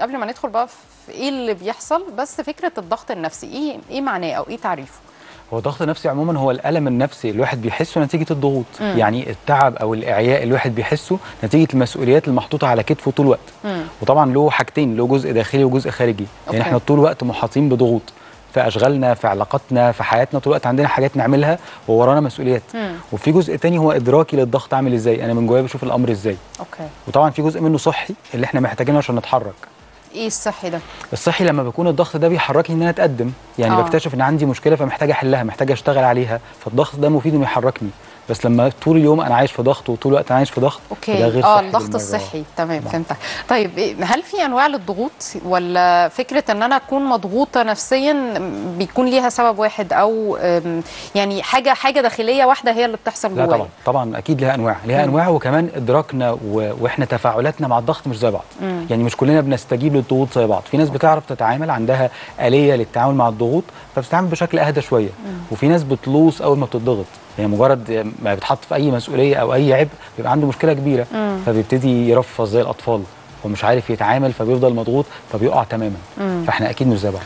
قبل ما ندخل بقى في إيه اللي بيحصل بس فكرة الضغط النفسي إيه إيه معناه أو إيه تعريفه؟ هو الضغط النفسي عموما هو الألم النفسي اللي الواحد بيحسه نتيجة الضغوط. مم. يعني التعب أو الإعياء اللي الواحد بيحسه نتيجة المسؤوليات المحطوطة على كتفه طول الوقت. مم. وطبعا له حاجتين له جزء داخلي وجزء خارجي. okay. يعني إحنا طول الوقت محاطين بضغوط في أشغالنا في علاقاتنا في حياتنا. طول الوقت عندنا حاجات نعملها وورانا مسؤوليات. مم. وفي جزء تاني هو إدراكي للضغط عامل إزاي. أنا من جوايا بشوف الأمر إزاي. okay. وطبعا في جزء منه صحي اللي إحنا محتاجينه عشان نتحرك. إيه الصحي ده الصحي لما بيكون الضغط ده بيحركني إن أنا أتقدم يعني آه. آه. بكتشف إن عندي مشكلة فمحتاج أحلها محتاج أشتغل عليها فالضغط ده مفيد إنه يحركني بس لما طول اليوم أنا عايش في ضغط وطول الوقت أنا عايش في ضغط أوكي. غير آه الضغط. الصحي. تمام نعم. فهمتك. طيب هل في أنواع للضغوط ولا فكرة إن أنا أكون مضغوطة نفسيا بيكون ليها سبب واحد أو يعني حاجة حاجة داخلية واحدة هي اللي بتحصل لا جوايا؟ طبعا طبعا أكيد ليها أنواع. ليها مم. أنواع وكمان إدراكنا و... وإحنا تفاعلاتنا مع الضغط مش زي بعض. مم. يعني مش كلنا بنستجيب للضغوط زي بعض. في ناس بتعرف تتعامل عندها آلية للتعامل مع الضغوط فبتتعامل بشكل أهدى شوية. وفي ناس بتلوص أول ما بتضغط. يعني مجرد ما بيتحط في أي مسؤولية أو أي عبء بيبقى عنده مشكلة كبيرة مم. فبيبتدي يرفض زي الأطفال ومش عارف يتعامل فبيفضل مضغوط فبيقع تماما مم. فإحنا أكيد مش زي بعض